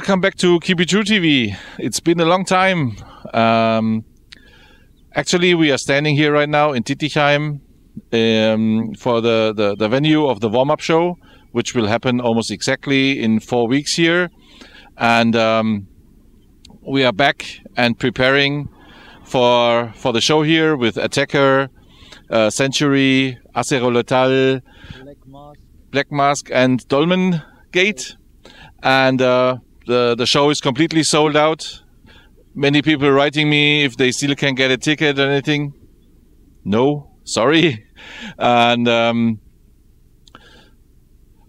Welcome back to Keep It True TV. It's been a long time. Um, actually, we are standing here right now in Dittigheim um, for the, the, the venue of the warm up show, which will happen almost exactly in four weeks here. And um, we are back and preparing for for the show here with Attacker, uh, Century, Acero Letal, Black Mask. Black Mask, and Dolmen Gate. And uh, the the show is completely sold out. Many people writing me if they still can get a ticket or anything. No, sorry. And um,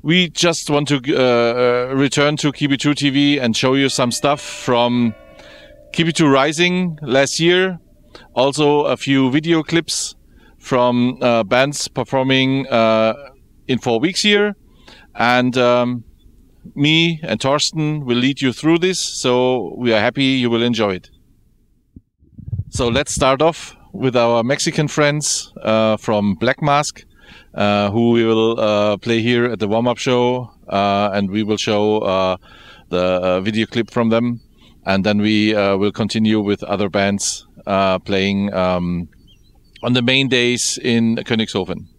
we just want to uh, uh, return to Keep It True TV and show you some stuff from True Rising last year. Also, a few video clips from uh, bands performing uh, in four weeks here. And um, me and Torsten will lead you through this. So we are happy you will enjoy it. So let's start off with our Mexican friends uh, from Black Mask, uh, who we will uh, play here at the warm up show. Uh, and we will show uh, the uh, video clip from them. And then we will continue with other bands playing um, on the main days in Königshofen.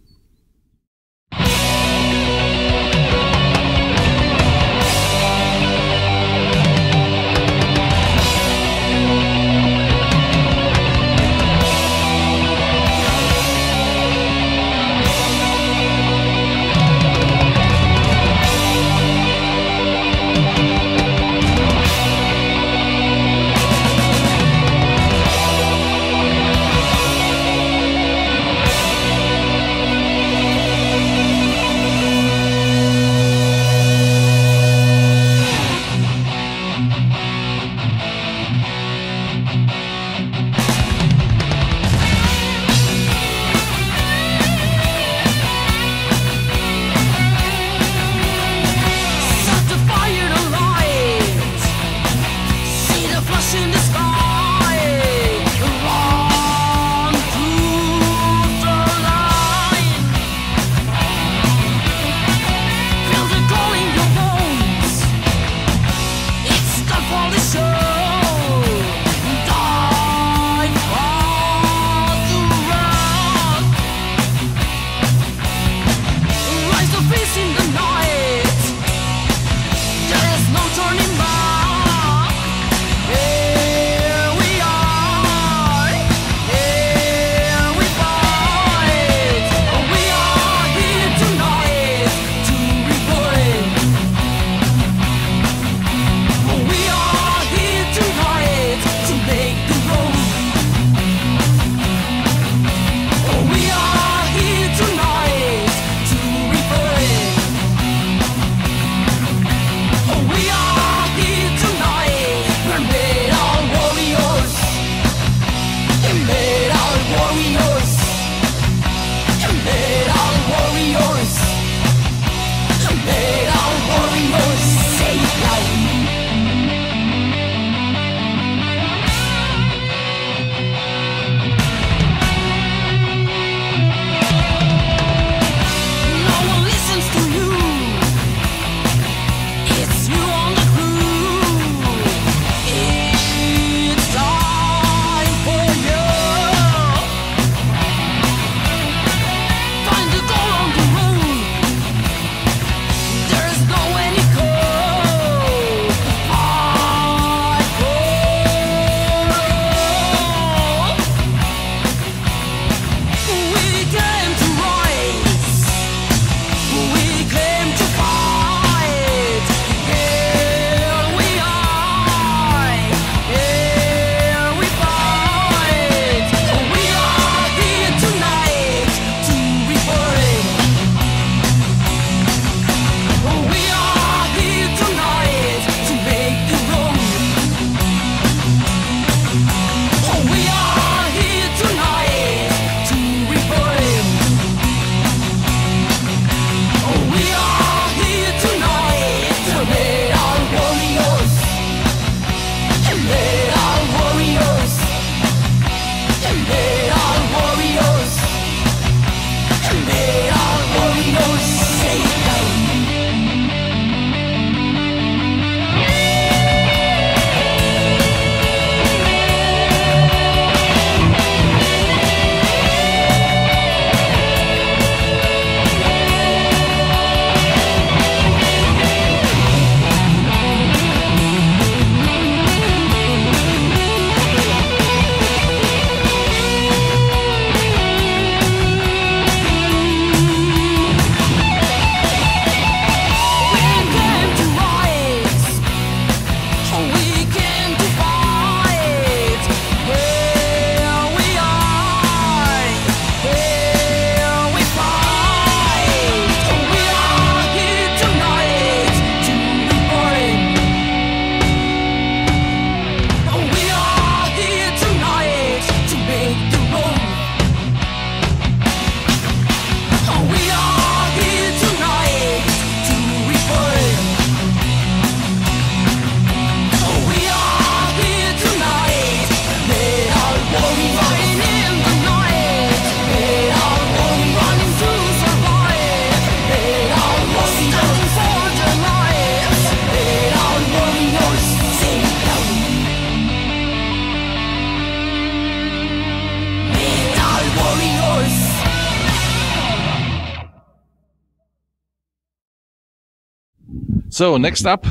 So next up,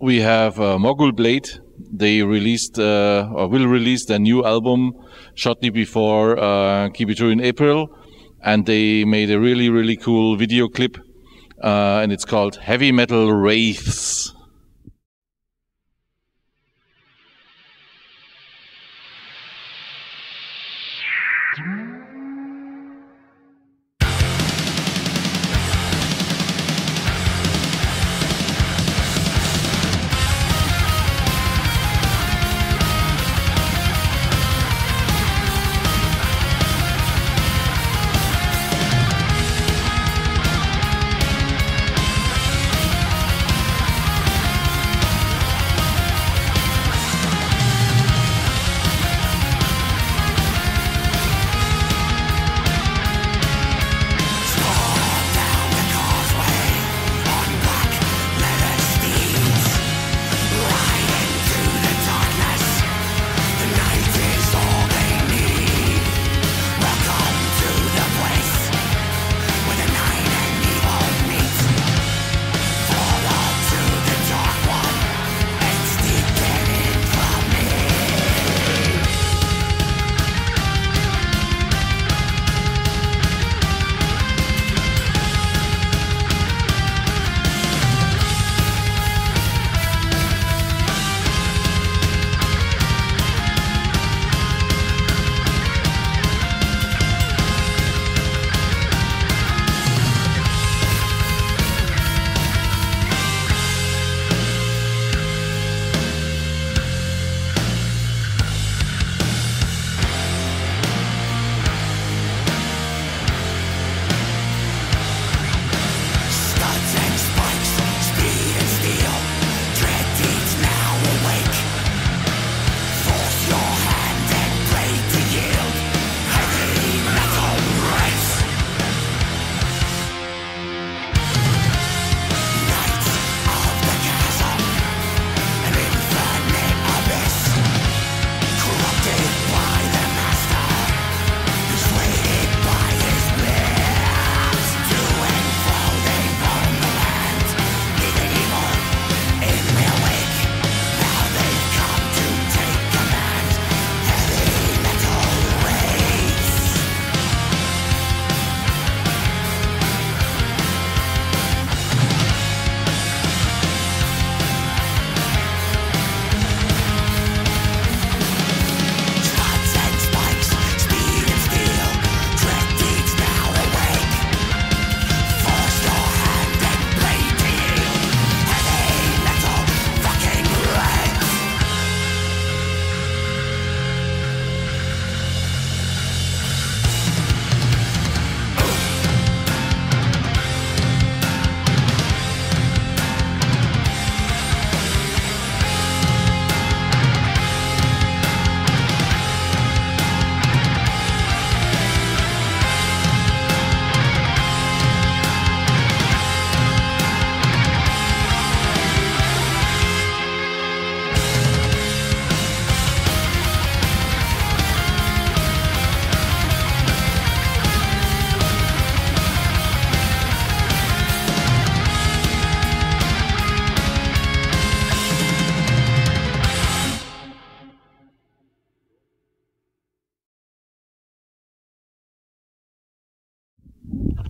we have uh, Mogul Blade. They released uh, or will release their new album shortly before uh, Keep It True in April, and they made a really really cool video clip, uh, and it's called Heavy Metal Wraiths.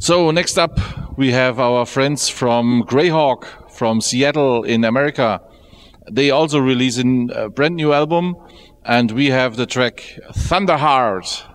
So next up, we have our friends from Greyhawk from Seattle in America. They also release a brand new album, and we have the track Thunderheart.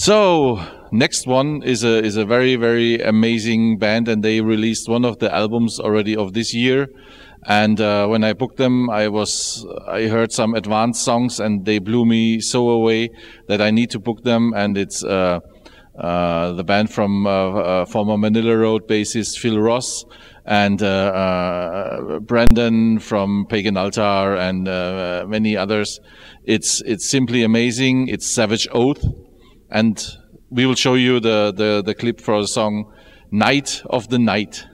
So next one is a is a very very amazing band, and they released one of the albums already of this year. And uh, when I booked them, I was I heard some advanced songs, and they blew me so away that I need to book them. And it's uh, uh, the band from uh, uh, former Manilla Road bassist Phil Ross and uh, Brandon from Pagan Altar and many others. It's it's simply amazing. It's Savage Oath, and we will show you the the, the clip for the song "Night of the Night."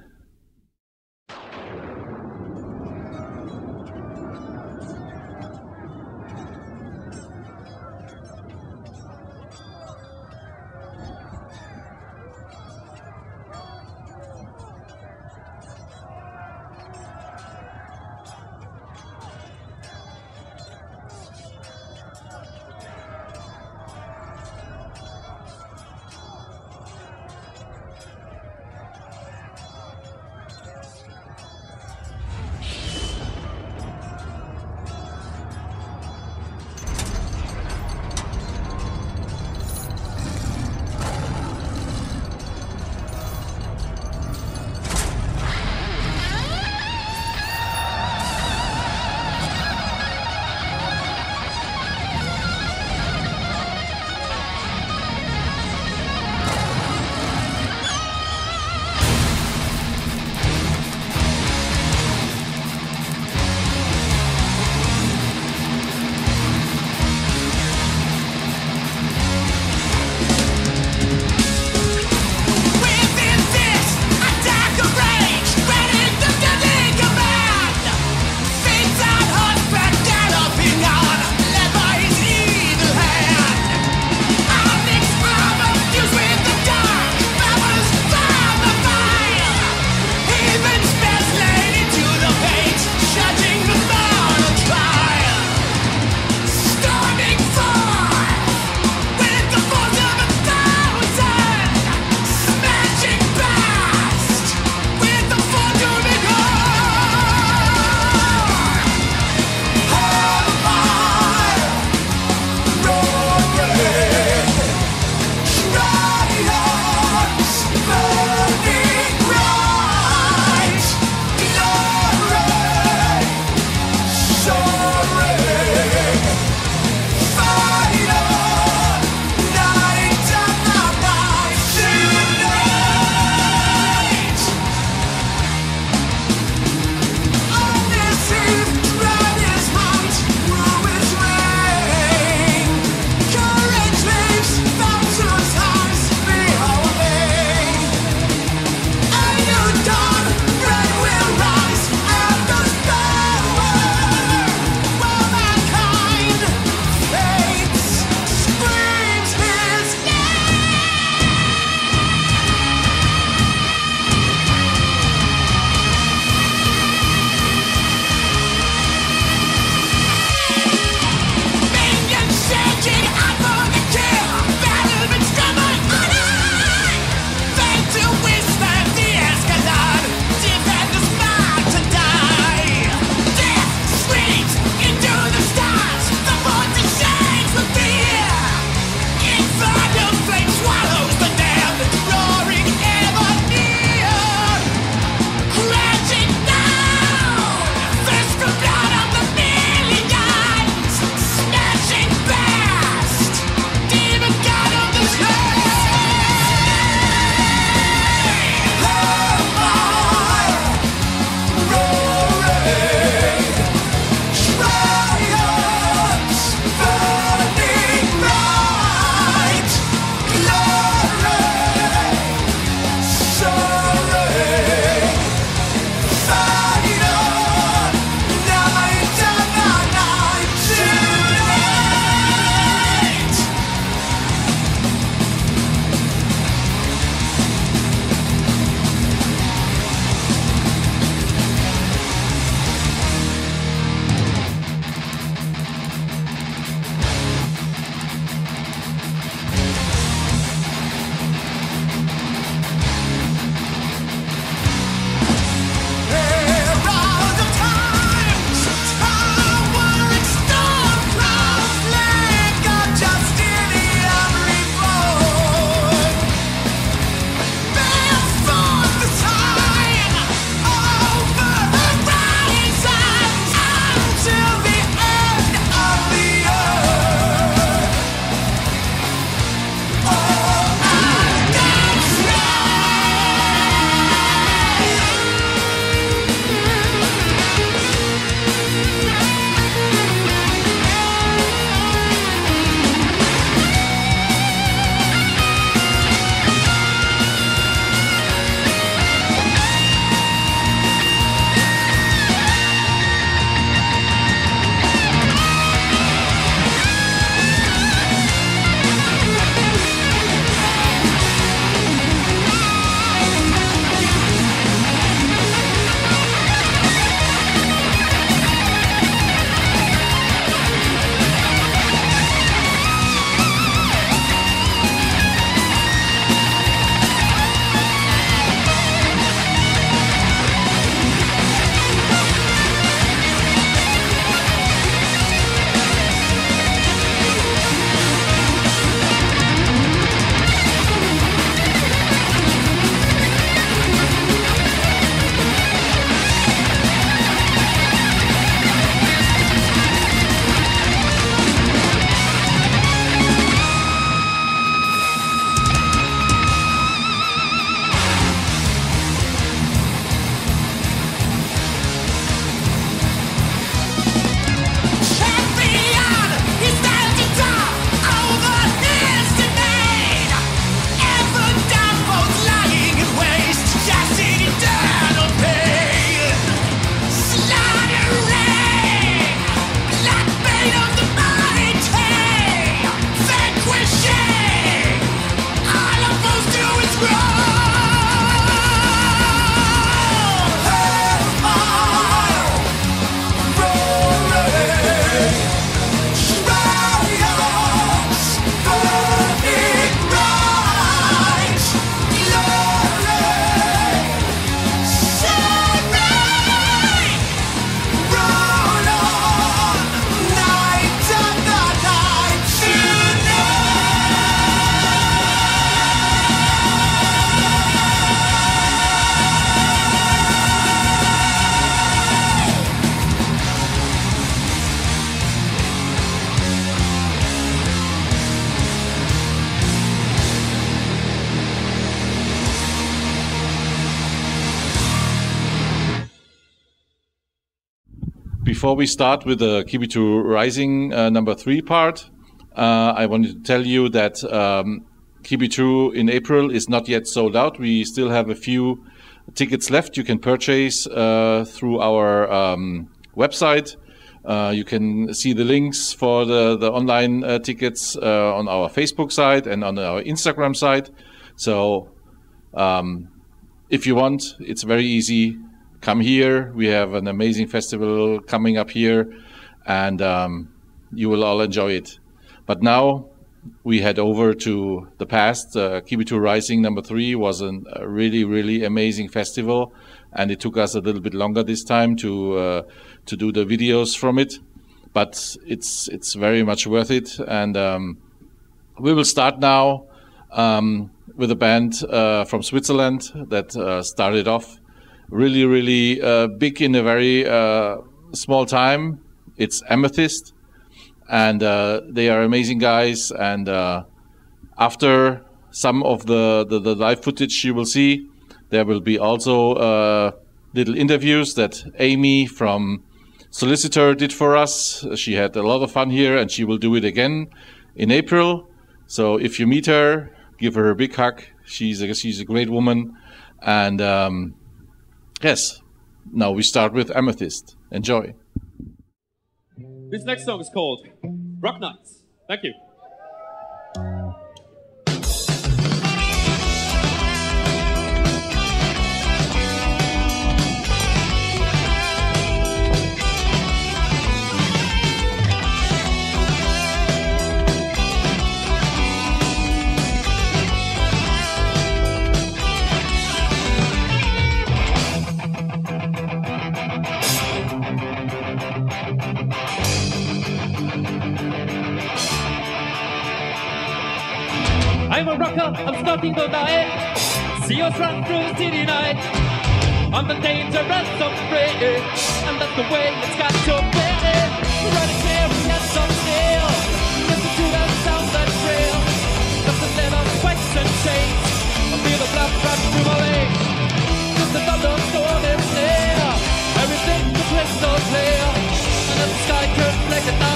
Before we start with the Keep It True Rising uh, number three part, uh, I wanted to tell you that um, Keep It True in April is not yet sold out. We still have a few tickets left you can purchase uh, through our um, website. Uh, you can see the links for the, the online uh, tickets uh, on our Facebook site and on our Instagram site. So um, if you want, it's very easy come here. We have an amazing festival coming up here, and um, you will all enjoy it. But now we head over to the past. Uh, Keep It True Rising number three was an, a really, really amazing festival, and it took us a little bit longer this time to uh, to do the videos from it. But it's it's very much worth it, and um, we will start now um, with a band uh, from Switzerland that uh, started off really, really uh, big in a very uh, small time. It's Amethyst, and uh, they are amazing guys. And uh, after some of the, the, the, live footage you will see, there will be also uh, little interviews that Amy from Solicitor did for us. She had a lot of fun here, and she will do it again in April. So if you meet her, give her a big hug. She's a, she's a great woman, and um, Yes. Now we start with Amethyst. Enjoy. This next song is called Rock Nights. Thank you. I'm starting the night. See us run through the city night. I'm the dangerous of prey, and that's the way it's got to be. Running clear, we have some steel. Listen to the sound that trail. Just a little and chains. I feel the blood run through my veins. Just a thunderstorm is near. Everything is crystal clear, and the sky turns black at night.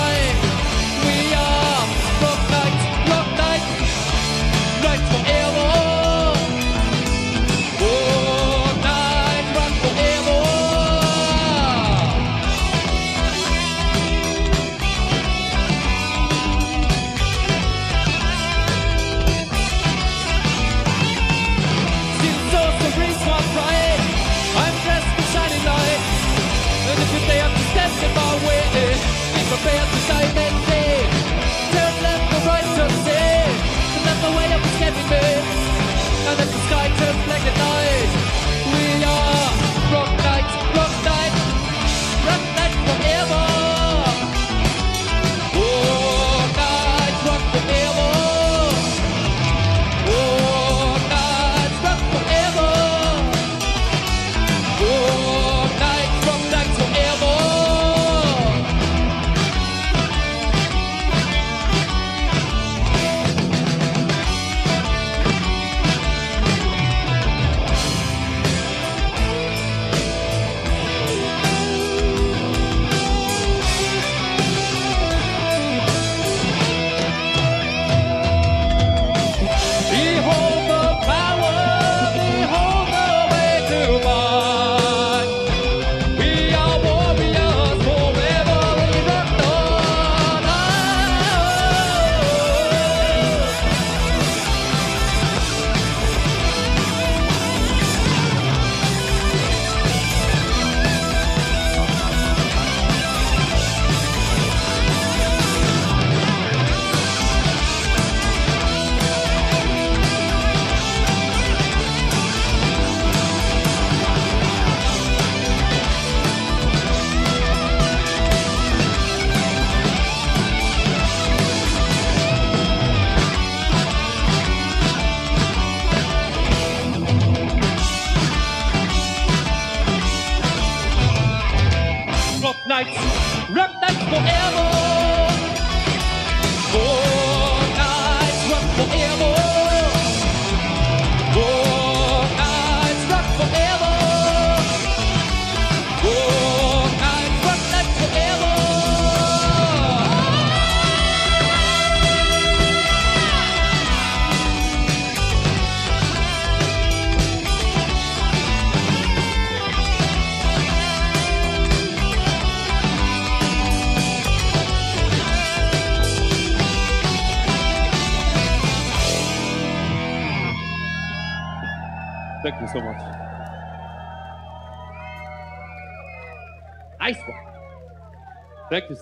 Way me. And if the sky turns black at night,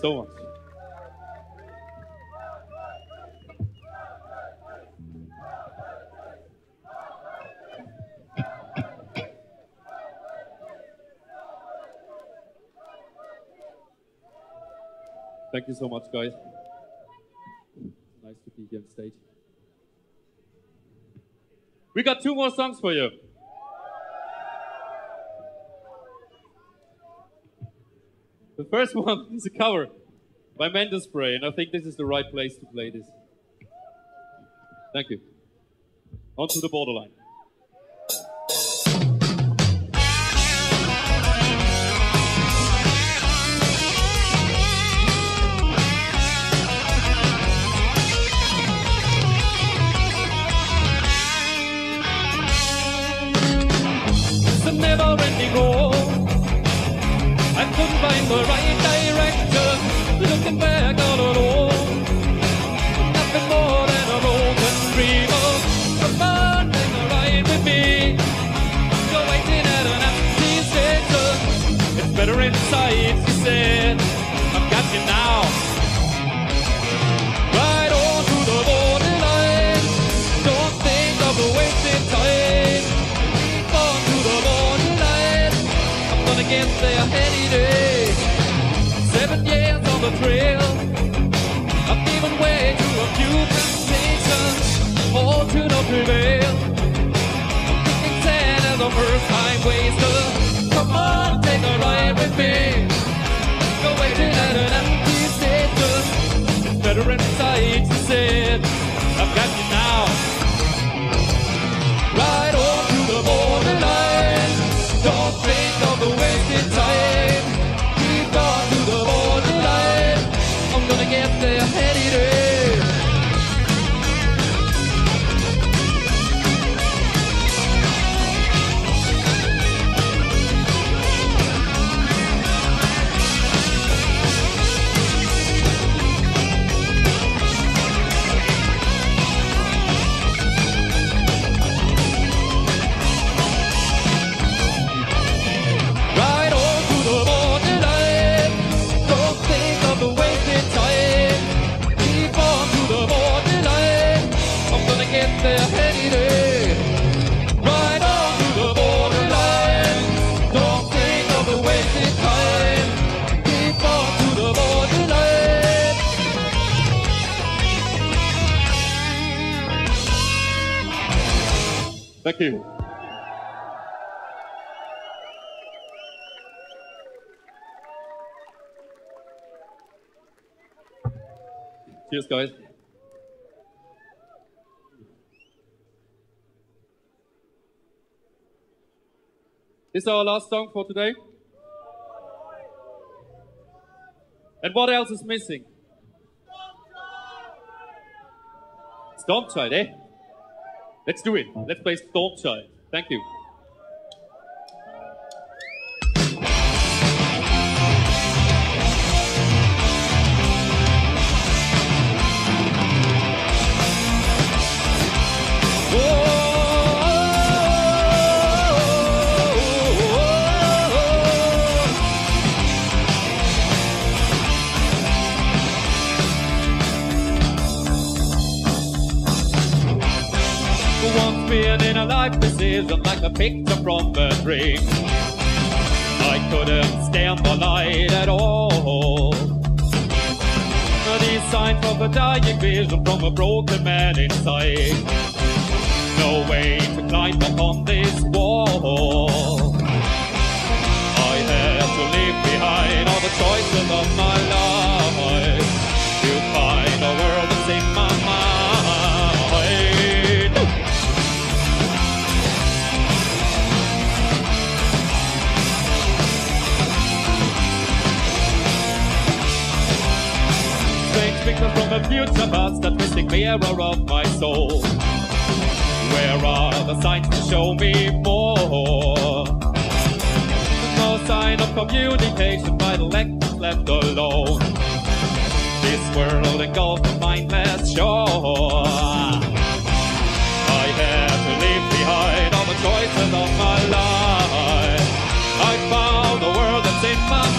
so much. Thank you so much, guys. Nice to be here on stage. We got two more songs for you. The first one is a cover by Mendes Prey, and I think this is the right place to play this. Thank you. On to the borderline. The right direction. Looking back on all alone, nothing more than a broken dream. Take a ride with me. You're waiting at an empty station. It's better inside, she said. I've got you now. Right on to the borderline. Don't think of the wasted time. On the borderline. I'm gonna get there any day. The trail. I've given way to a few temptations. To no prevail. I'm thinking as a first time waster. Come on, take a ride with me. Go waiting at an empty station. Better inside, she said. Guys. This is our last song for today. And what else is missing? Storm Child, eh? Let's do it. Let's play Storm Child. Thank you. In a like a picture from a dream. I couldn't stand the light at all. These signs of a dying vision from a broken man inside. No way to climb up on this wall. I had to leave behind all the choices of my life signals from the future past, that mystic mirror of my soul. Where are the signs to show me more? No sign of communication, My vital is left alone. This world engulfed in mindless shore. I have to leave behind all the choices of my life. I found a world that's in my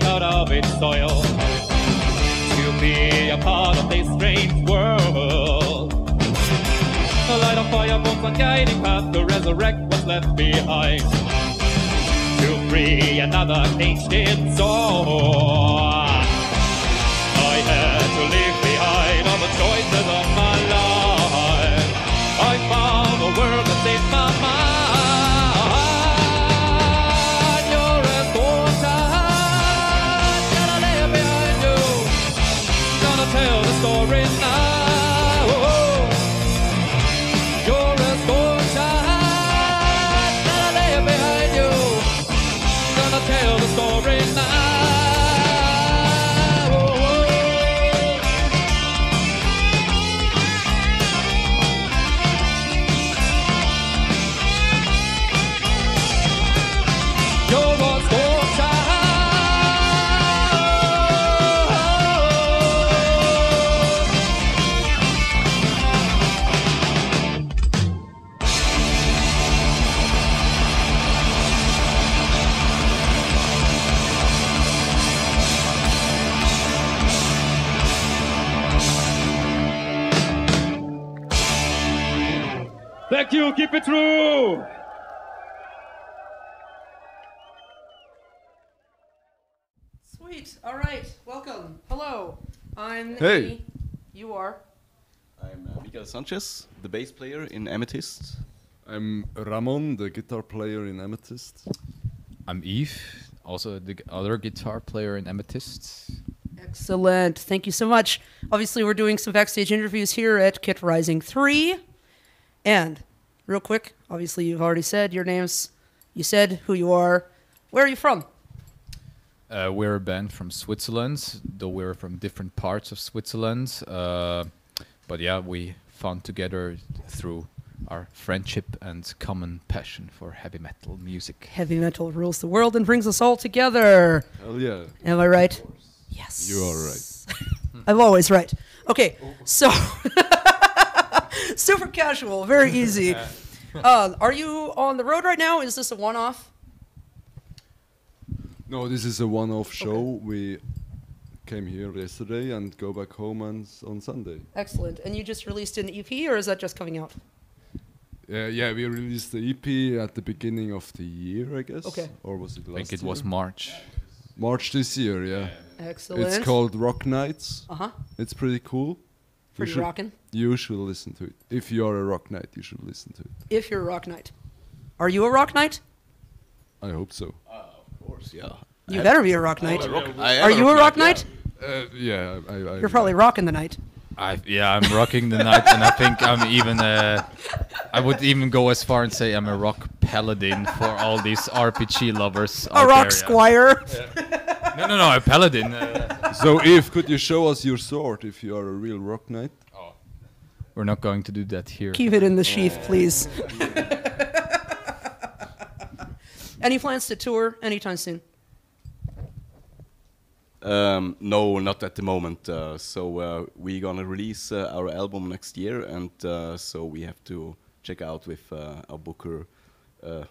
out of its soil to be a part of this strange world. A light of fire burns one guiding path to resurrect what's left behind. To free another caged soul. Hey. Amy. You are. I'm uh, Miguel Sanchez, the bass player in Amethyst. I'm Ramon, the guitar player in Amethyst. I'm Eve, also the other guitar player in Amethyst. Excellent. Thank you so much. Obviously, we're doing some backstage interviews here at Kit Rising 3. And, real quick, obviously, you've already said your names. You said who you are. Where are you from? Uh, we're a band from Switzerland, though we're from different parts of Switzerland. Uh, but yeah, we found together through our friendship and common passion for heavy metal music. Heavy metal rules the world and brings us all together. Hell yeah. Am I right? Yes. You are right. I'm always right. Okay, so super casual, very easy. Uh, are you on the road right now? Is this a one-off? No, this is a one-off show. We came here yesterday and go back home and on Sunday. Excellent. And you just released an EP, or is that just coming out? Yeah, yeah, we released the EP at the beginning of the year, I guess. Okay. Or was it last? I think it year? was March. March this year, yeah. Excellent. It's called Rock Nights. Uh huh. It's pretty cool. Pretty should- rockin'. You should listen to it. If you are a rock knight, you should listen to it. If you're a rock knight, are you a rock knight? I hope so. Of course, yeah. You better be a rock knight. I am Are you a rock knight? Uh, yeah, I, I, I You're probably rocking the night. I, yeah, I'm rocking the night, and I think I'm even. Uh, I would even go as far and say I'm a rock paladin for all these RPG lovers. A rock there, yeah. squire. No, no, no, a paladin. Uh, So, Eve, could you show us your sword if you are a real rock knight? Oh, we're not going to do that here. Keep it in the sheath, please. Any plans to tour anytime soon? Um, no, not at the moment. Uh, so uh, we're gonna release uh, our album next year, and uh, so we have to check out with uh, our booker uh,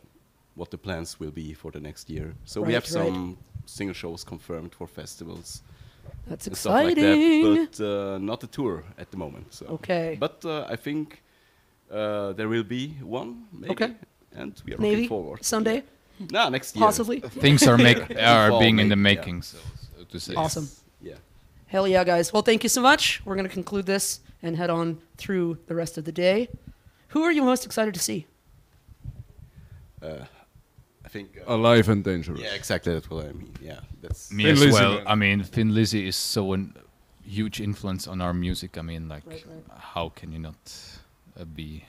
what the plans will be for the next year. So we have right. some single shows confirmed for festivals That's stuff like exciting. that, but uh, not a tour at the moment. So. Okay. But uh, I think uh, there will be one, maybe, Okay. and we are Maybe looking forward. someday, No, next year. possibly. Things are make are being in the maybe, yeah. making, so, so to say. Awesome. Yeah. Hell yeah, guys. Well, thank you so much. We're going to conclude this and head on through the rest of the day. Who are you most excited to see? I think. Uh, Alive and dangerous. yeah, exactly. That's what I mean. Yeah, that's. Me Thin as Lizzy, well. man. I mean, Thin Lizzy is so a huge influence on our music. I mean, like, Right, right. how can you not uh, be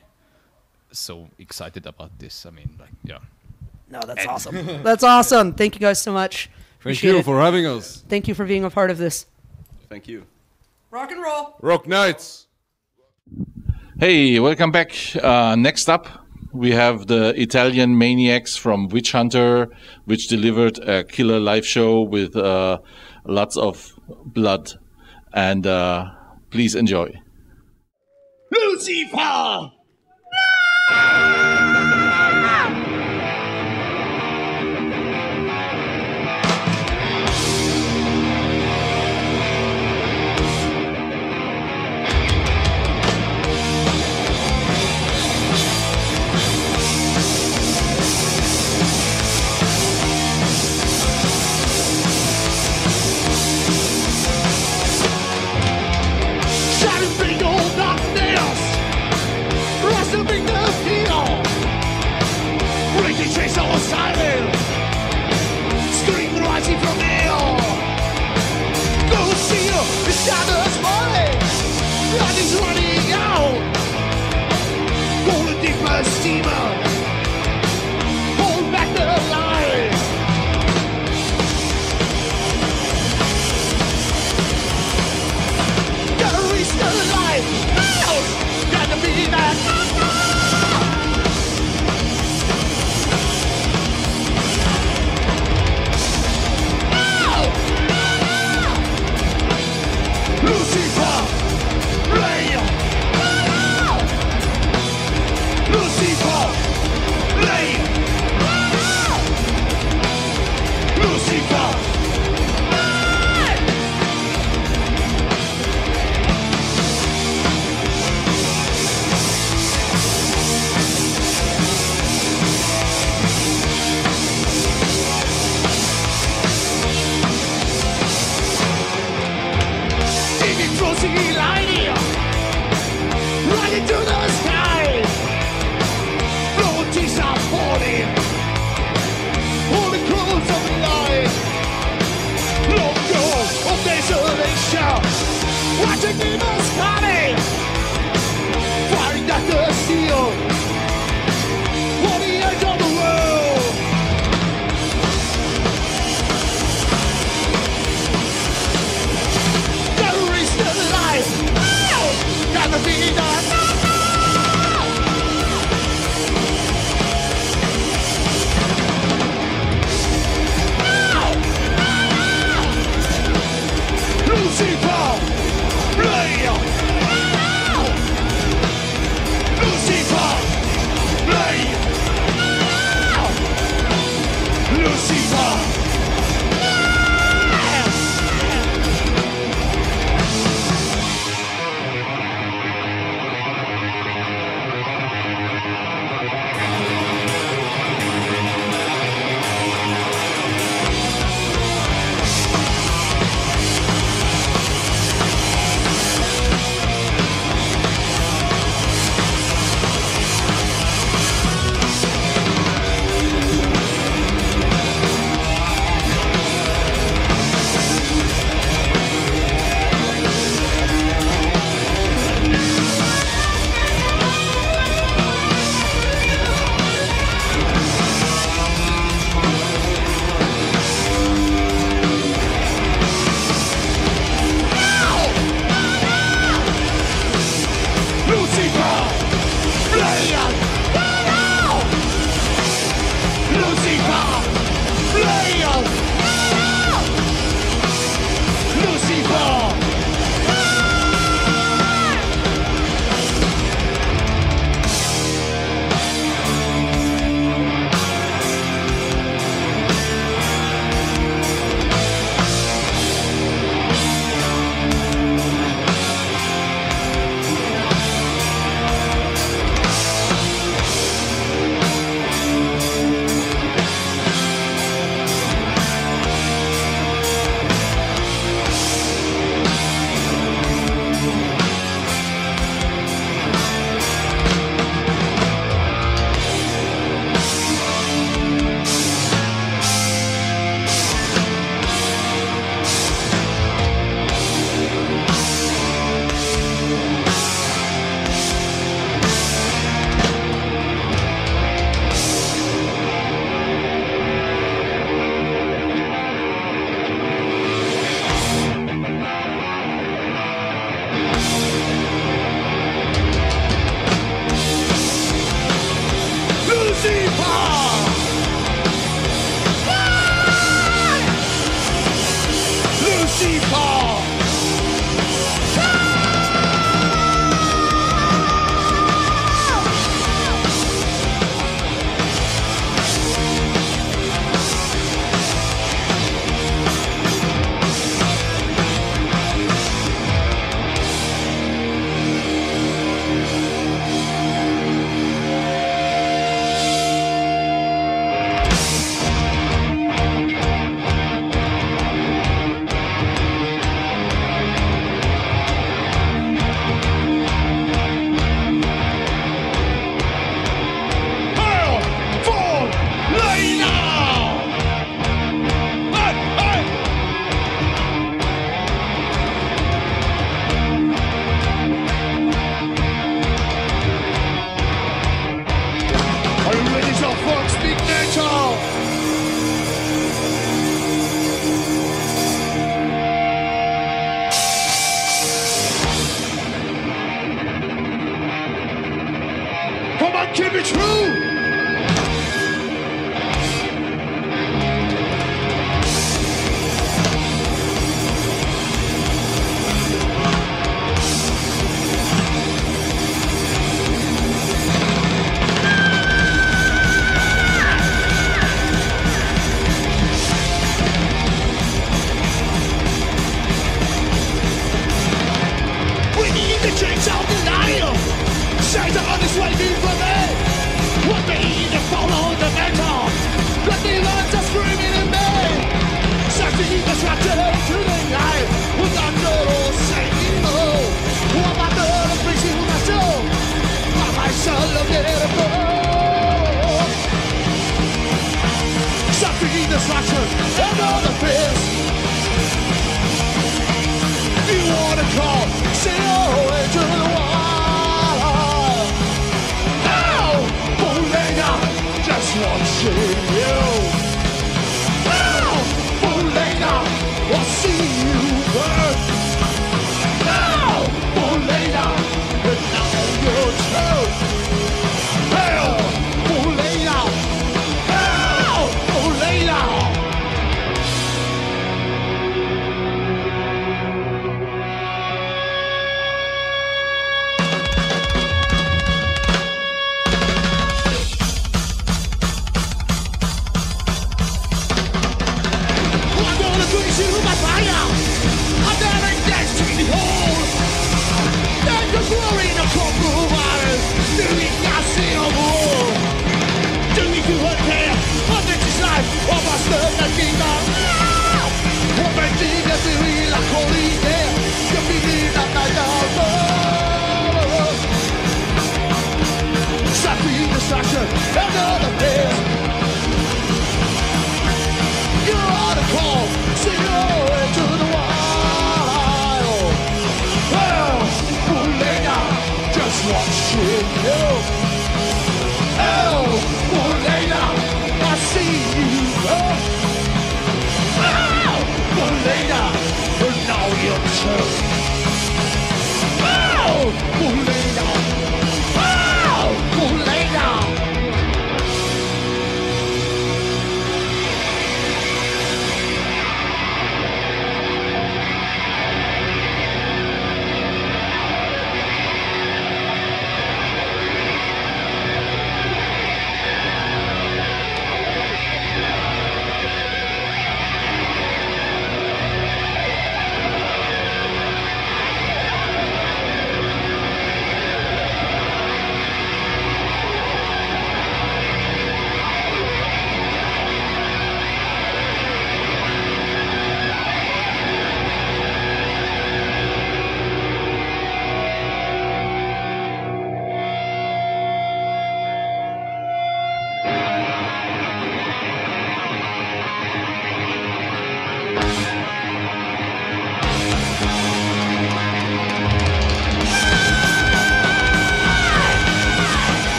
so excited about this? I mean, like, yeah. No, that's awesome. that's awesome. Thank you guys so much. Thank Appreciate you it. for having us. Thank you for being a part of this. Thank you. Rock and roll. Rock Nights! Hey, welcome back. Uh, next up, we have the Italian Maniacs from Witchunter, which delivered a killer live show with uh, lots of blood. And uh, please enjoy. Lucifer!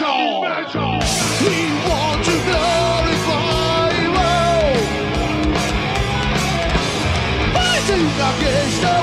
Metal, metal, metal. We want to glorify. Whoa. Fighting against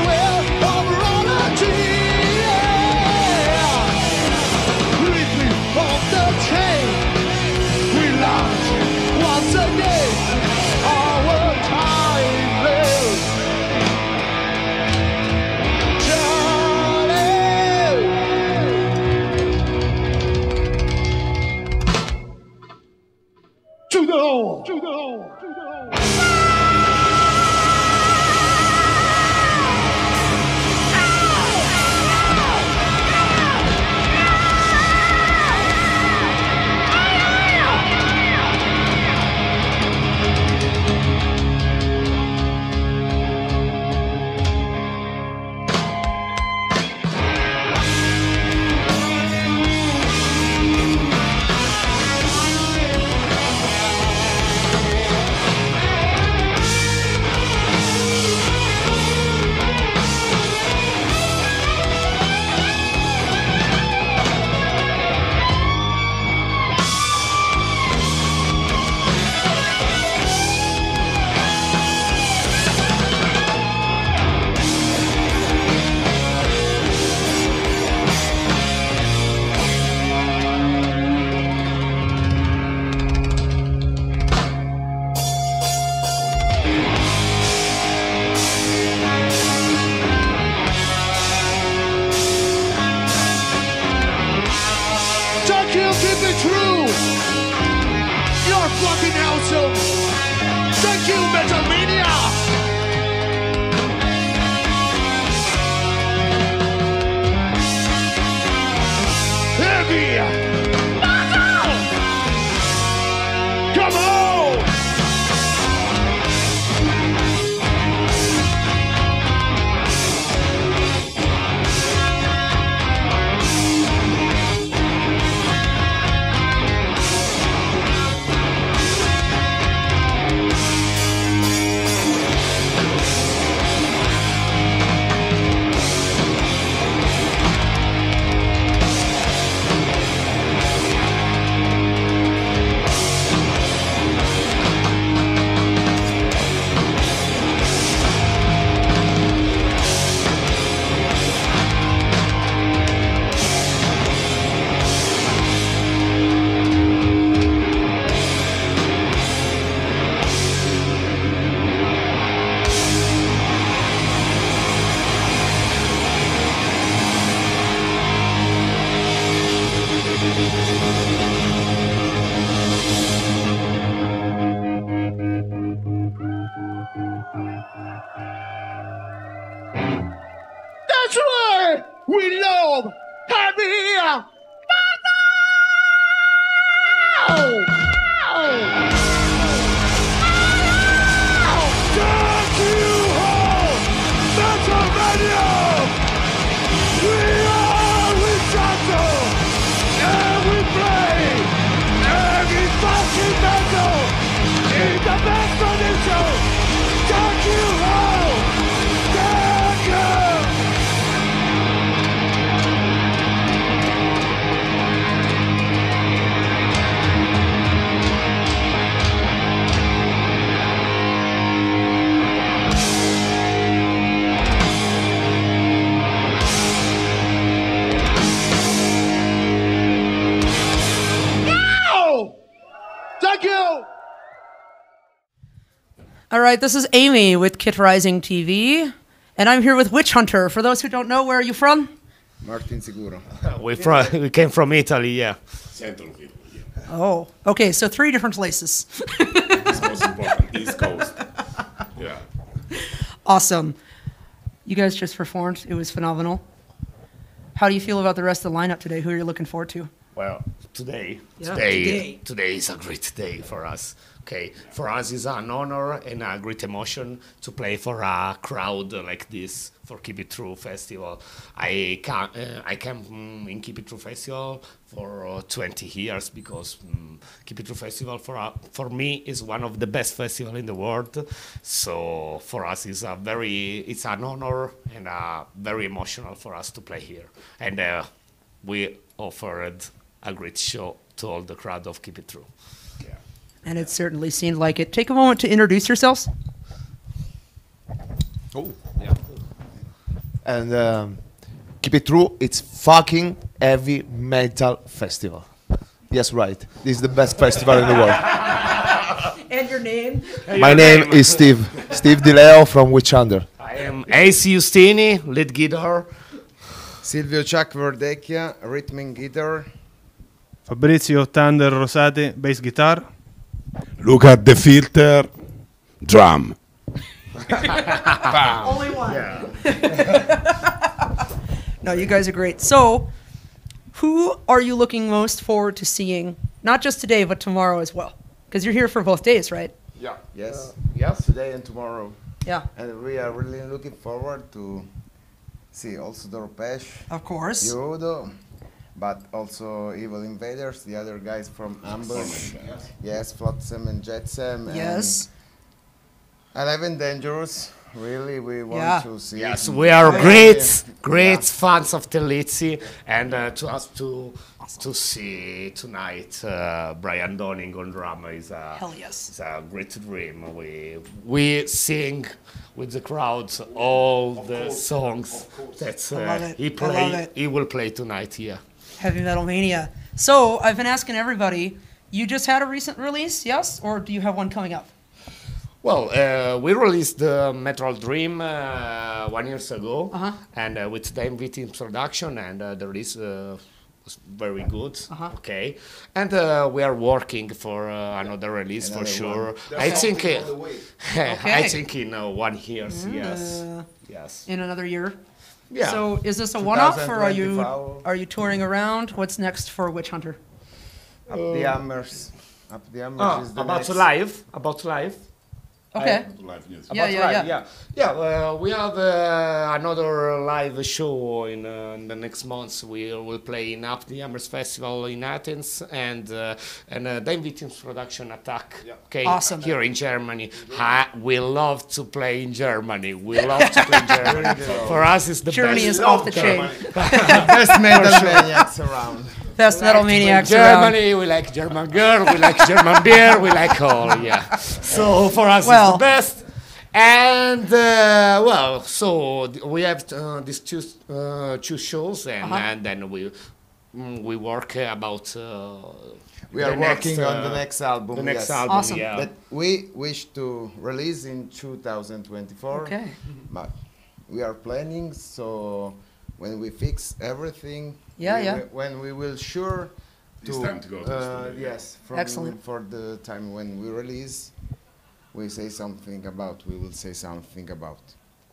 We love heavy. Right, this is Amy with Kit Rising TV, and I'm here with Witchunter. For those who don't know, where are you from? Martinsicuro. We from we came from Italy, yeah. Central Italy. Oh, okay, so three different places. It's most important. East Coast. Yeah. awesome. You guys just performed. It was phenomenal. How do you feel about the rest of the lineup today? Who are you looking forward to? Well, today. Yeah, today, today. today is a great day for us. Okay, for us it's an honor and a great emotion to play for a crowd like this for Keep It True Festival. I can uh, I came mm, in Keep It True Festival for uh, 20 years because mm, Keep It True Festival for uh, for me is one of the best festival in the world. So for us it's a very it's an honor and uh, very emotional for us to play here. And uh, we offered a great show to all the crowd of Keep It True. And it certainly seemed like it. Take a moment to introduce yourselves. Oh, yeah. and um, keep it true. It's fucking heavy metal festival. Yes, right. This is the best festival in the world. And your name? My name is Steve. Steve DiLeo from Witchunter. I am AC Justini, lead guitar. Silvio Chuck Verdecchia, rhythm guitar. Fabrizio Thunder Rosati, bass guitar. Luca The Filter, drum. Only one. no, you guys are great. So, who are you looking most forward to seeing? Not just today, but tomorrow as well. Because you're here for both days, right? Yeah. Yes. Uh, yes. Today and tomorrow. Yeah. And we are really looking forward to see also Dorpesh. Of course. Yodo. But also Evil Invaders, the other guys from Ambush. Yes, Flotsam and Jetsam. Yes. And Alive and Dangerous. Really, we want Yeah. to see. Yes, it. we are great, great Yeah. fans of Thin Lizzy, and uh, to us to to see tonight uh, Brian Downey on drama is a Hell yes. is a great dream. We we sing with the crowd all the songs that uh, he play he will play tonight here. Heavy Metal Mania. So, I've been asking everybody, you just had a recent release, yes? Or do you have one coming up? Well, uh, we released the Metal Dream uh, one years ago, Uh-huh. and uh, with Dying Victims production, and uh, the release uh, was very good. Uh-huh. Okay, and uh, we are working for uh, another release for sure. I think, something uh, on. I think in uh, one year, yes, Uh, yes. in another year. Yeah. So is this a one-off, or are you 2025. are you touring around? What's next for Witchunter? Up the Hammers. Up the Hammers Ah, is the about next. live, about live. Okay. Live news. Yeah, yeah, live, yeah. yeah. Yeah, well, we have uh, another live show in, uh, in the next months. We will play in Up the Hammers Festival in Athens and uh, and uh, Dying Victims Production Attack. Okay, Awesome. here in Germany. Ha, we love to play in Germany. We love to play in Germany. For us, it's the Germany best. is off the chain. Best metal maniacs around. Best metal like to play maniacs around. Germany, we like German girl, we like German beer, we like all, yeah. So for us, Well- it's the best. And uh, well, so we have uh, these two uh, two shows, and, Uh-huh. and then we mm, we work uh, about. Uh, We are working next, on the uh, next album. The next yes. album, Awesome. yeah. That we wish to release in 2024. Okay. But we are planning, so when we fix everything, Yeah, we yeah. wi- when we will sure to, It's time to go to the uh, studio. yes, from Excellent. for the time when we release, we say something about. We will say something about.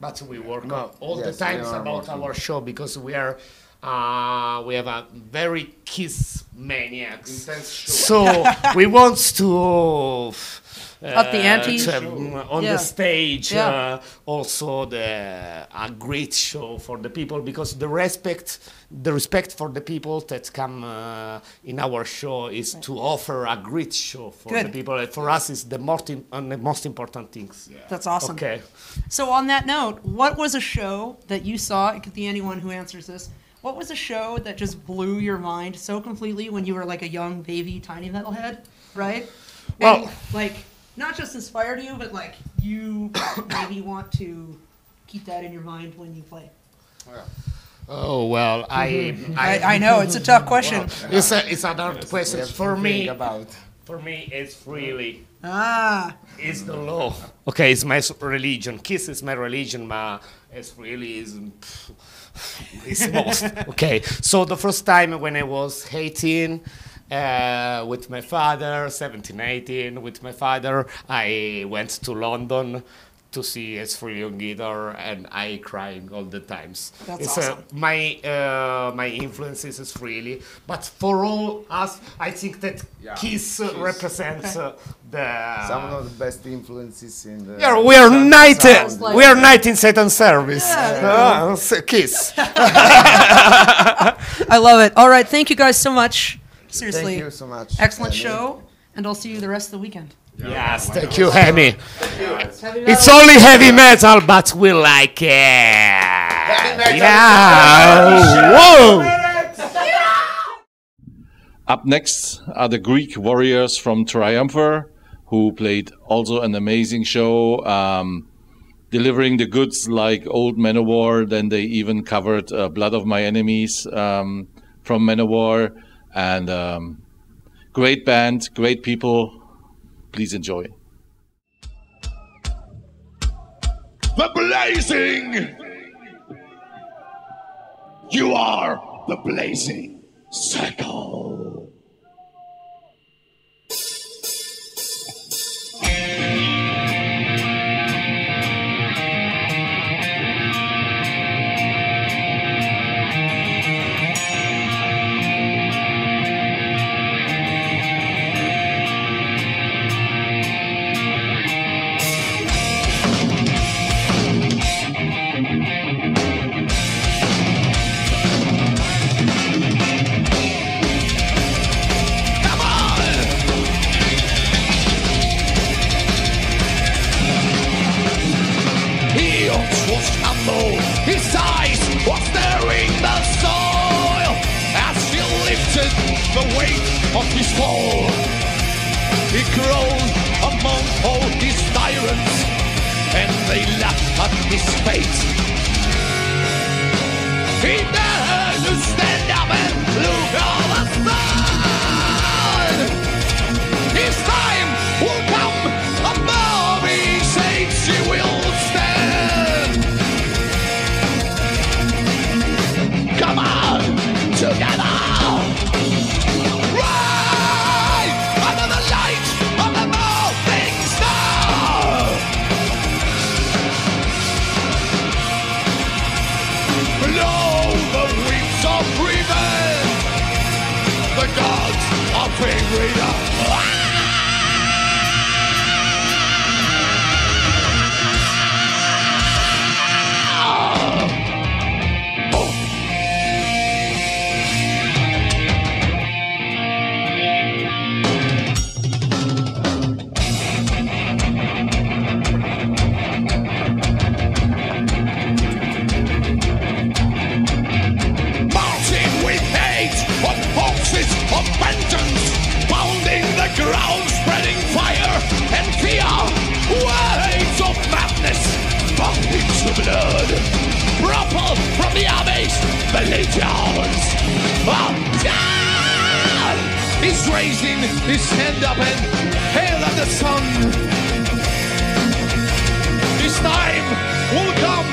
But we work No, all yes, the times about working. our show because we are uh, we have a very kiss maniacs. Intense show. So we want to uh, Up the ante. to have, mm, on Yeah. the stage. Yeah. Uh, also the a great show for the people because the respect the respect for the people that come uh, in our show is to offer a great show for the people. And For us, is the most im- uh, the most important things. That's awesome. Okay. So on that note, what was a show that you saw? It could be anyone who answers this. What was a show that just blew your mind so completely when you were like a young baby, tiny metalhead, right? Well- And, like not just inspired you, but like you maybe want to keep that in your mind when you play. Oh well, I, I, I know it's a tough question. It's a it's a hard question have for me. about. For me, it's really Ah, it's the law. Okay, it's my religion. Kiss is my religion, but it's really is. It's most okay. So the first time when I was 18. Uh, with my father, 17, 18, with my father, I went to London to see Ace Frehley on guitar and I crying all the times. That's it's awesome. uh, my uh, my influences is Frehley, but for all us, I think that Yeah, Kiss uh, Kiss. represents uh, the. Some of the best influences in the. yeah, we are sound- night. sound. we are night in Satan service. Yeah. Uh, Kiss. I love it. All right, thank you guys so much. Seriously, Thank you so much, Excellent Amy. show, and I'll see you the rest of the weekend. Yes, thank you, Henny. Heavy It's only heavy metal, but we like it. Yeah. Whoa. Up next are the Greek Warriors from Triumpher, who played also an amazing show, um, delivering the goods like old Manowar. Then they even covered uh, Blood of My Enemies um, from Manowar. And um, great band, great people. Please enjoy. The blazing! You are the blazing circle. He groaned among all his tyrants, and they laughed at his fate. He dared to stand gods blood. Propel from the abyss, the legions of. He's raising his hand up and hail at the sun. His time will come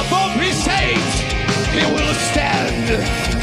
above his age. He will stand.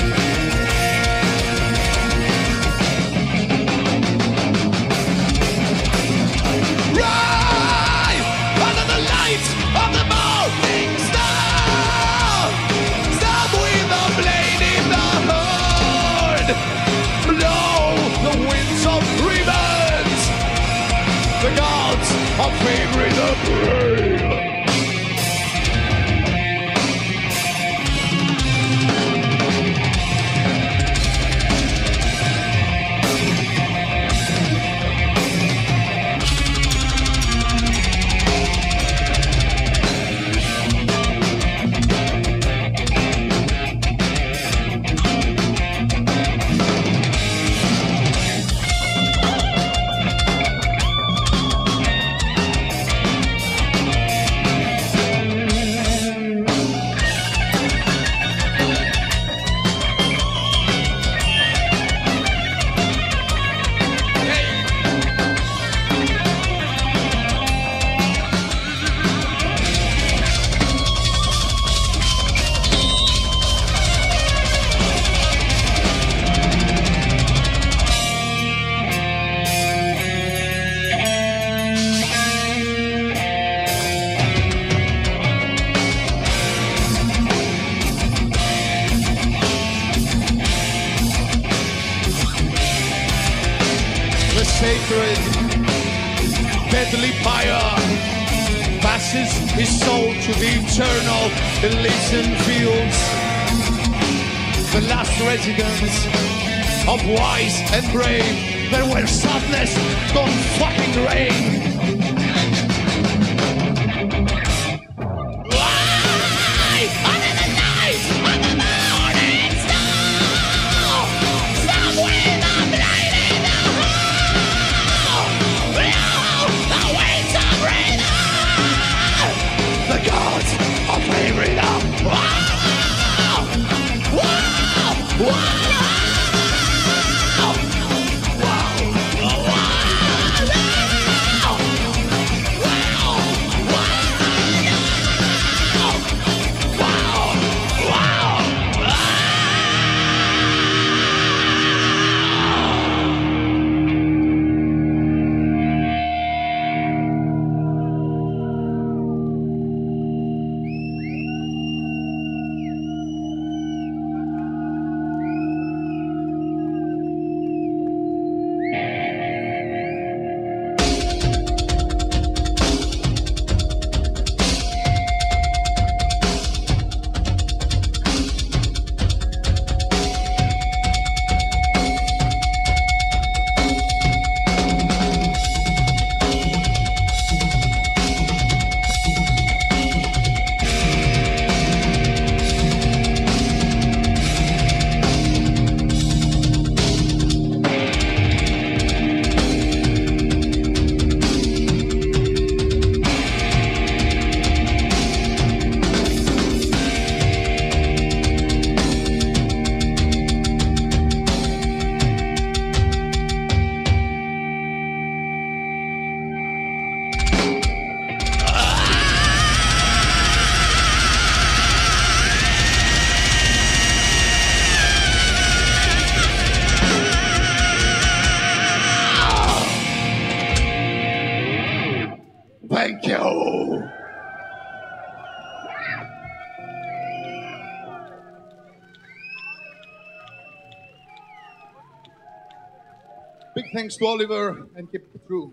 Thanks to Oliver and Keep It True.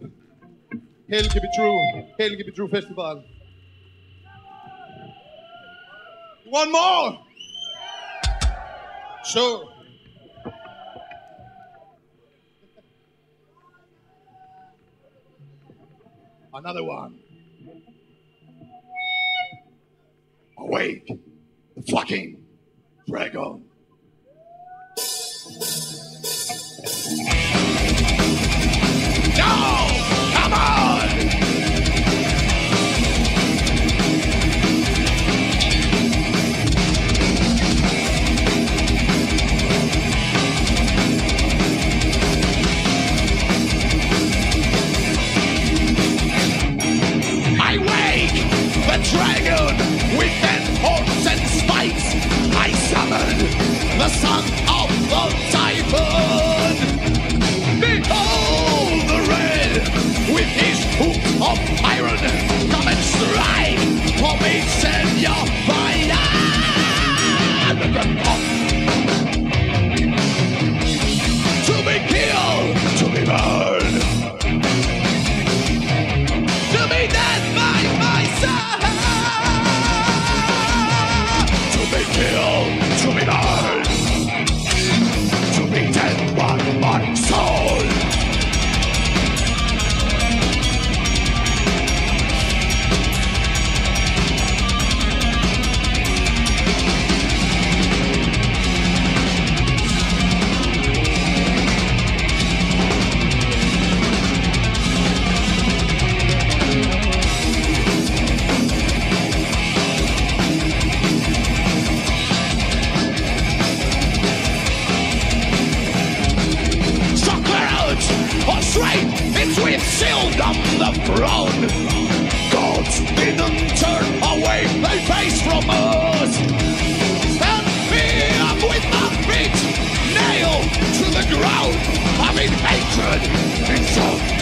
Hail Keep It True. Hail Keep It True Festival. One more. Sure. Another one. Awake, the fucking dragon. The son of the typhoon. Of iron. Come and strike for me, Senor Fire. To it's we've sealed the throne. Didn't turn away face from us. Stand me up with my feet, nailed to the ground. I'm in hatred, insult,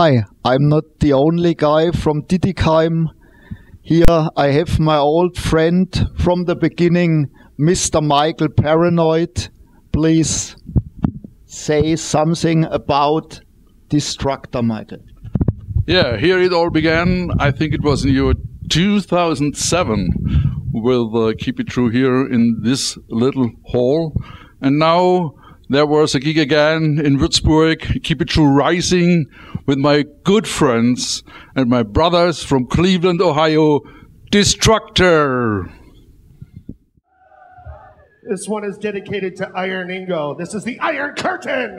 Hi, I'm not the only guy from Dittigheim. Here I have my old friend from the beginning, Mr. Michael Paranoid. Please say something about Destructor, Michael. Yeah, here it all began. I think it was in year 2007 with uh, Keep It True here in this little hall. And now there was a gig again in Würzburg, Keep It True Rising with my good friends and my brothers from Cleveland, Ohio, Destructor. This one is dedicated to Iron Ingo. This is the Iron Curtain.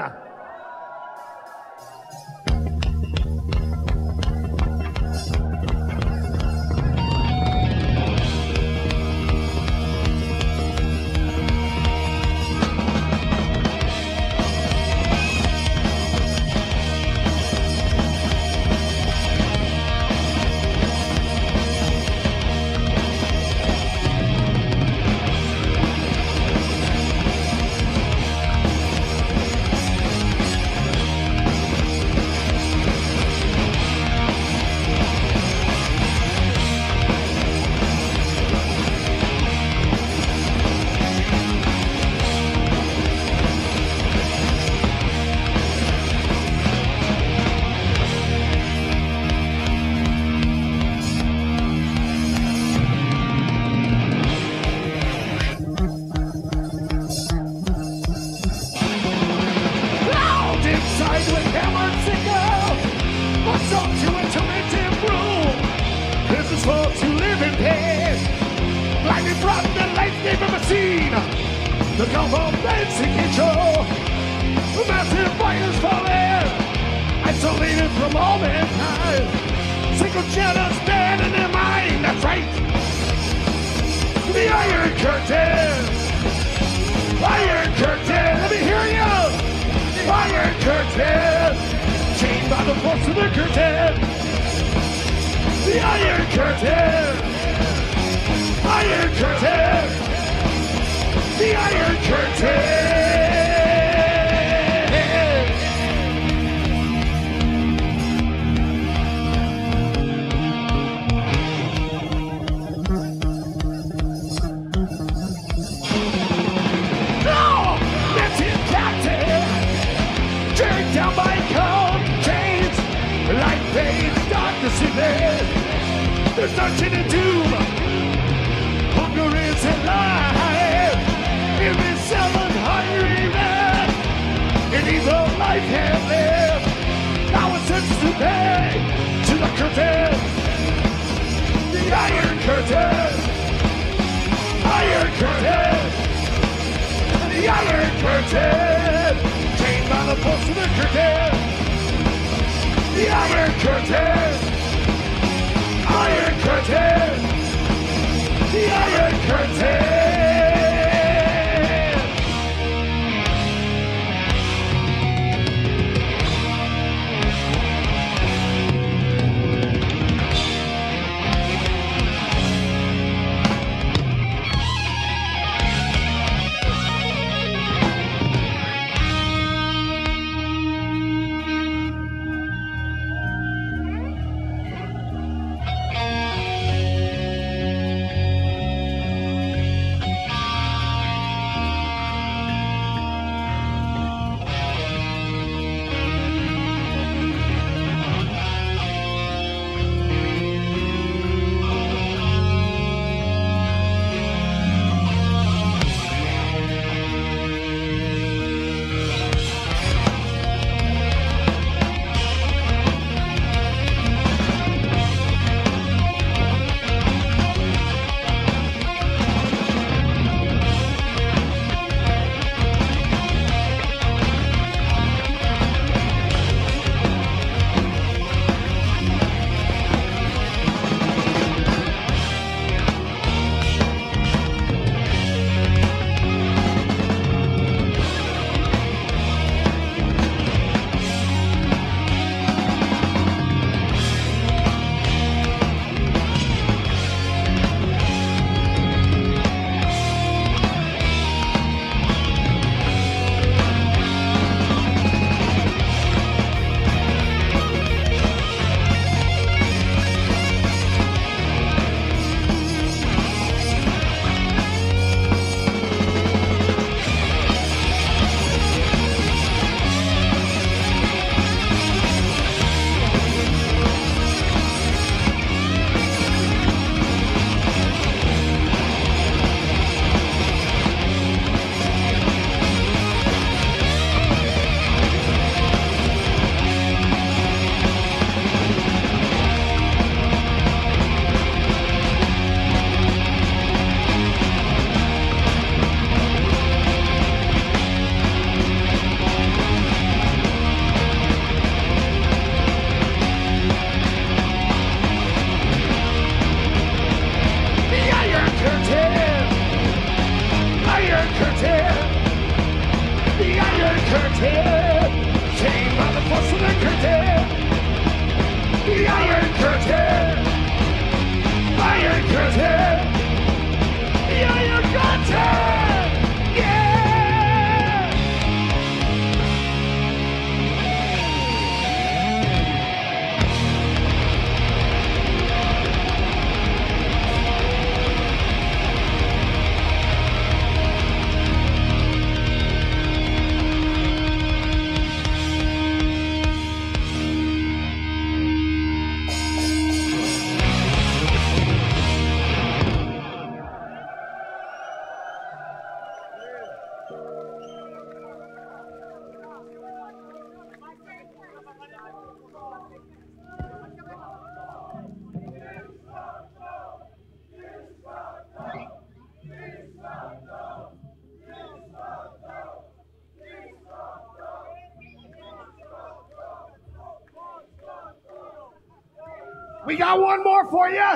one more for you?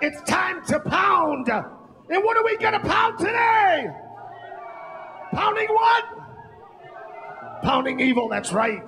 It's time to pound. And what are we going to pound today? Pounding what? Pounding evil, that's right.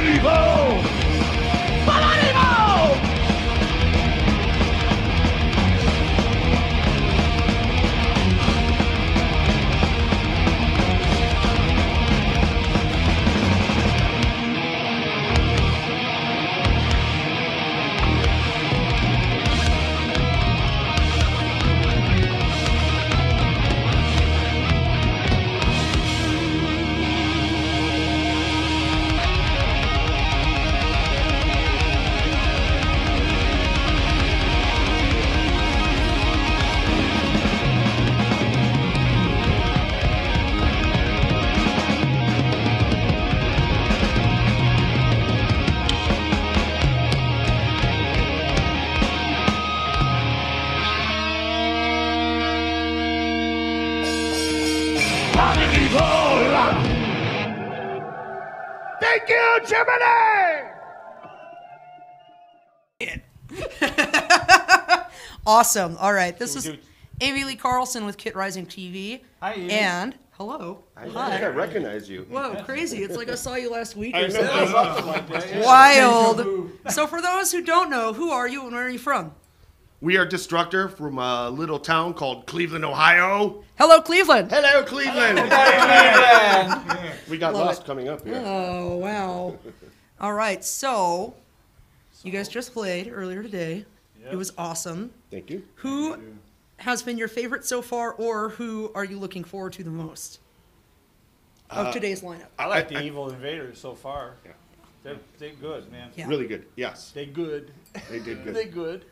Pounding Awesome. All right. This is Amy Lee Carlson with Kit Rising TV. Hi, Amy. And hello. I Hi. think I recognize you. Whoa, crazy. It's like I saw you last week I or know, something. I know. Wild. So for those who don't know, who are you and where are you from? We are Destructor from a little town called Cleveland, Ohio. Hello, Cleveland. Hello, Cleveland. Cleveland. we got Love lost it. coming up here. Oh wow! All right, so you guys just played earlier today. It was awesome. Thank you. Who has been your favorite so far, or who are you looking forward to the most of Uh, today's lineup? I like the Evil Invaders so far. Yeah. They're, they're good, man. Yeah. Really good. Yes. They good. They did good. they good.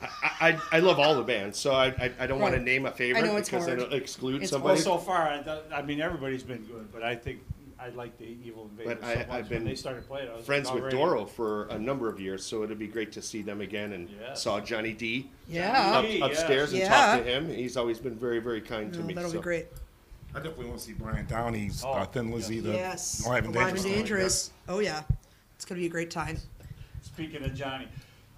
I, I, I love all the bands, so I, I, I don't want to Right. name a favorite I know it's because hard. it'll exclude Well, somebody. Well, so far, I, I mean, everybody's been good, but I think I like the Evil Invaders but so I, much. I've when been they started playing, I was friends with already- Doro for a number of years, so it'd be great to see them again. And Yes. saw Johnny Dee. Yeah. up, Johnny Dee, upstairs yes. and Yeah. talked to him. He's always been very very kind to Oh, me. that'll so. be great. I definitely want to see Brian Downey's Oh, uh, Thin Lizzy. The Yes, Alive and Alive Dangerous. and song, Dangerous. Oh yeah, it's gonna be a great time. Speaking of Johnny,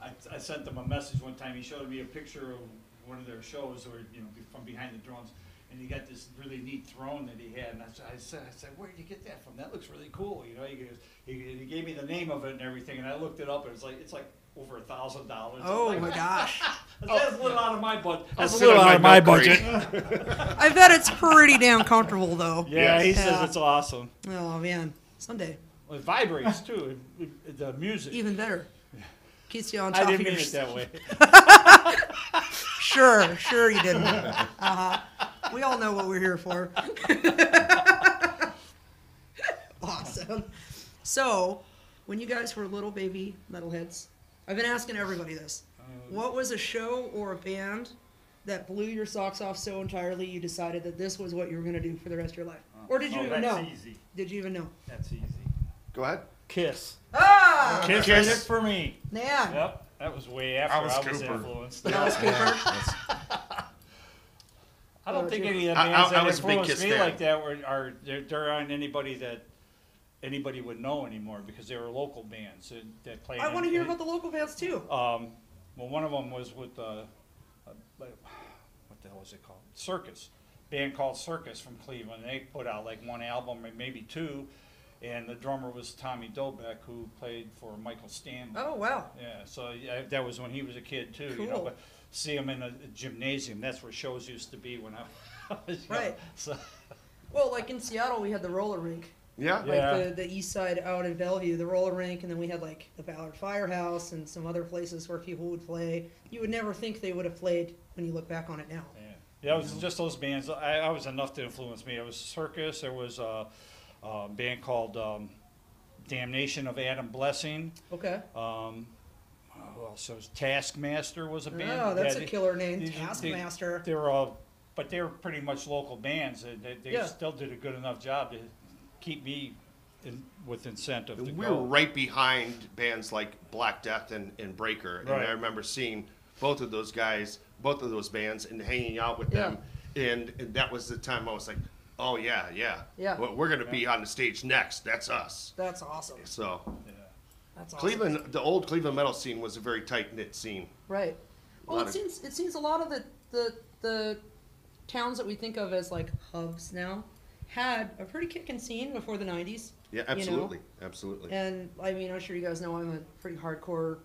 I, I sent them a message one time. He showed me a picture of one of their shows, or you know, from behind the drums, and he got this really neat throne that he had. And I said, I said, I said where did you get that from? That looks really cool. You know, he goes, he, he gave me the name of it and everything, and I looked it up, and it's like it's like over a thousand dollars. Oh Like, my gosh. That's a little out of my budget. That's a little out of my milk budget. I bet it's pretty damn comfortable though. yeah, he Yeah. says it's awesome. Oh man, someday Well, it vibrates too. It- it- the music. even better. Keeps you on top. I didn't of your. mean it that way. sure, sure you didn't. Uh-huh. We all know what we're here for. awesome. So, when you guys were little baby metalheads, I've been asking everybody this. What was a show or a band that blew your socks off so entirely you decided that this was what you were going to do for the rest of your life? Or did you Oh, even that's know? easy. Did you even know? That's easy. Go ahead. Kiss. Ah! Kiss, Kiss. did it for me. Yeah. Yep. That was way after I was, Alice Cooper. influenced. Alice Cooper. I don't Oh, think any of the I- bands I- I that was a influenced me fan. like that were are there, there aren't anybody that anybody would know anymore because they were local bands that, that played. I want to hear about the local bands too. Um, well, one of them was with uh, uh, what the hell was it called? Circus, band called Circus from Cleveland. They put out like one album, or maybe two, and the drummer was Tommy Dobeck, who played for Michael Stanley. Oh wow. Yeah, so yeah, that was when he was a kid too. You know, Cool. but see them in a gymnasium. That's where shows used to be when I was young. Right. So Well, like in Seattle, we had the roller rink. Yeah. Like Yeah. the, the east side out in Bellevue, the roller rink, and then we had like the Ballard Firehouse and some other places where people would play. You would never think they would have played when you look back on it now. yeah, yeah, it was just those bands. I, I was enough to influence me. It was Circus. There was a, a band called um, Damnation of Adam Blessing. Okay. Um, who else? There was Taskmaster was a band. Oh, that's Yeah, a they- killer name, they- Taskmaster. They, they were all, but they were pretty much local bands. They, they, they Yeah. still did a good enough job to keep me in, with incentive to We go. were right behind bands like Black Death and, and Breaker, and Right. I remember seeing both of those guys, both of those bands, and hanging out with them. And, and that was the time I was like, "Oh yeah, yeah, Yeah. Well, we're gonna be on the stage next. That's us." That's awesome. So, That's awesome. Cleveland, the old Cleveland metal scene was a very tight knit scene. Right. Well, lot it of- seems it seems a lot of the, the the towns that we think of as like hubs now had a pretty kicking scene before the '90s. Yeah, you know? absolutely, absolutely. And I mean, I'm sure you guys know I'm a pretty hardcore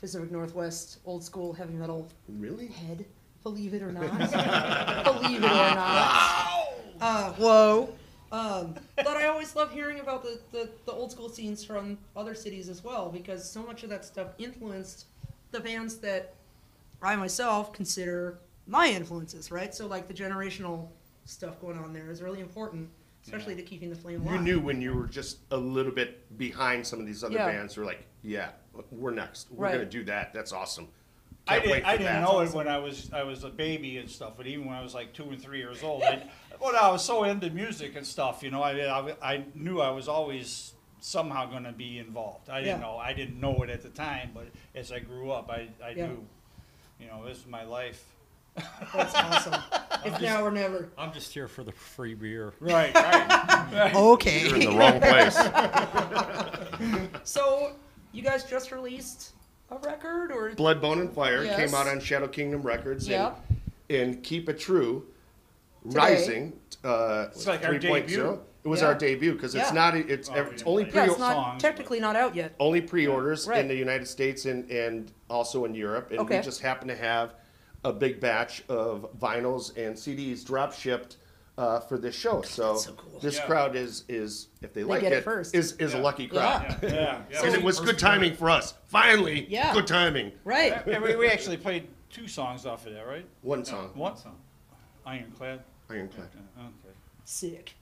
Pacific Northwest old school heavy metal really head. Believe it or not. Believe it or not. Uh, whoa. Um, but I always love hearing about the, the, the old school scenes from other cities as well because so much of that stuff influenced the bands that I myself consider my influences, right? So like the generational stuff going on there is really important, especially to keeping the flame alive. You knew when you were just a little bit behind some of these other Yeah. bands. You're like, "Yeah, we're next. We're Right. gonna do that. That's awesome." I Can't didn't, wait I didn't that. know it when I was I was a baby and stuff, but even when I was like two and three years old, I, well, I was so into music and stuff, you know, I, I, I knew I was always somehow going to be involved. I didn't Yeah. know, I didn't know it at the time, but as I grew up, I, I Yeah. knew, you know, this is my life. That's awesome. if now or never. I'm just here for the free beer. Right, right. right. Okay. You're in the wrong place. so, you guys just released a record, or Blood, Bone, and Fire Yes. came out on Shadow Kingdom Records. Yeah. And, and Keep It True, Today. Rising, uh, It's like our 3.0. debut. It was Yeah. our debut because it's Yeah. not. It's it's only pre. Yeah, it's not technically not out yet. only pre-orders Right. in the United States and, and also in Europe. And Okay. we just happen to have a big batch of vinyls and CDs drop shipped uh, for this show. So, this Yeah. crowd is is if they, They like get it, it first. is is a lucky crowd. Yeah. Yeah. Yeah. and it was good timing for us. Finally, Yeah. good timing. Right. And we, we actually played two songs off of that, right? One song. One song. Ironclad. Ironclad. Okay. Sick.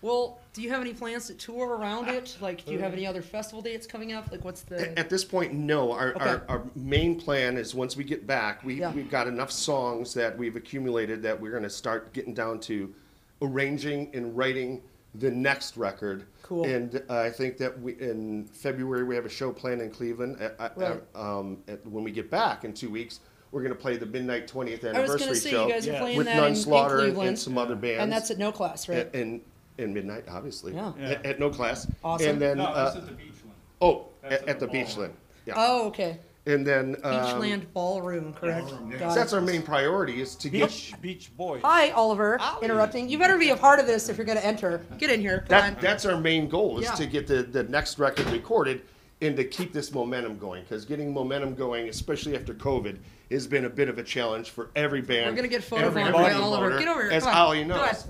Well, do you have any plans to tour around it? Like, do you have any other festival dates coming up? Like, what's the? At this point, no. Our, Okay. our, our main plan is once we get back, we, Yeah. we've got enough songs that we've accumulated that we're going to start getting down to arranging and writing the next record. Cool. And uh, I think that we, in February we have a show planned in Cleveland. At, at- Right. um, at, when we get back in two weeks, we're going to play the Midnight 20th I was anniversary gonna say show you guys are playing with that Nun in, in Slaughter and- Cleveland, and some other bands. and that's at no class, right? At- in in midnight, obviously. Yeah. At, at no class. Awesome. And then No, uh, this is the Beachland. oh, That's at, at at the the ball. Beachland. Yeah. Oh, okay. And then um, Beachland Ballroom, correct? so Got that's it. our main priority is to get Beach, Beach Boys. Hi, Oliver. Interrupting. You better be a part of this if you're going to enter. Get in here. Come that. That's our main goal is Yeah. to get the, the next record recorded and to keep this momentum going because getting momentum going, especially after COVID, has been a bit of a challenge for every band. We're gonna get photo every by Oliver. Get over here. As Come on. Ollie Go knows. ahead.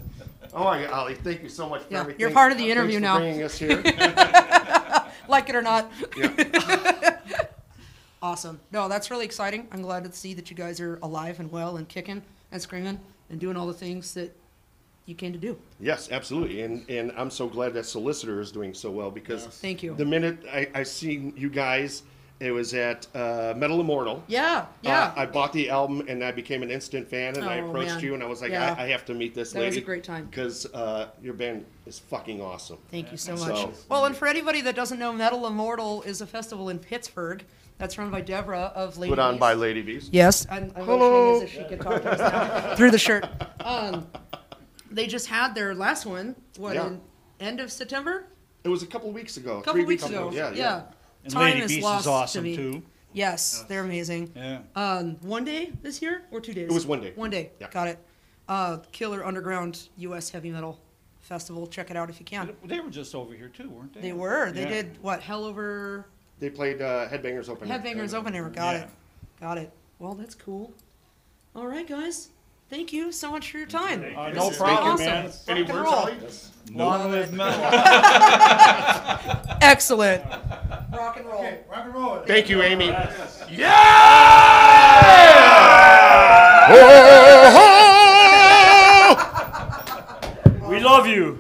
Oh, yeah, Ollie, thank you so much for Yeah, everything. you're part of the uh, Thanks interview for now. bringing us here. like it or not. awesome. No, that's really exciting. I'm glad to see that you guys are alive and well and kicking and screaming and doing all the things that you came to do. Yes, absolutely, and and I'm so glad that Solicitor is doing so well because Thank you. The minute I, I seen you guys, it was at uh, Metal Immortal. Yeah, yeah. Uh, I bought the album and I became an instant fan, and I Oh, approached man. you and I was like, Yeah. I, I have to meet this That lady. was a great time. because uh, your band is fucking awesome. Thank you so So- much. well, and for anybody that doesn't know, Metal Immortal is a festival in Pittsburgh that's run by Deborah of Lady Put on Bees. by Lady Beast. Yes, I'm, I'm Hello. as if she could talk to us now through the shirt. Um, they just had their last one. What Yeah. in end of September? It was a couple weeks ago. A couple three weeks ago. ago. Yeah, yeah. And Time Lady is Beast is lost awesome, to me. too. Yes, they're amazing. Yeah. Um, one day this year or two days? It was one day. One day. Yeah. Got it. Uh, Killer Underground U.S. Heavy Metal Festival. Check it out if you can. They were just over here too, weren't they? They were. They Yeah. did what? Hell over They played uh, Headbangers Open. Air. Headbangers Open Air. Got Yeah. it. Got it. Well, that's cool. All right, guys. Thank you so much for your time. Uh, no problem, awesome. man. Any Rock words, roll. Long live metal. Excellent. Rock and roll. Okay, rock and roll. Thank you, Amy. Yes. Yeah! oh, we love you.